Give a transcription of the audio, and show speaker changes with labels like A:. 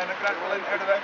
A: En dan krijg je alleen Erdewijk.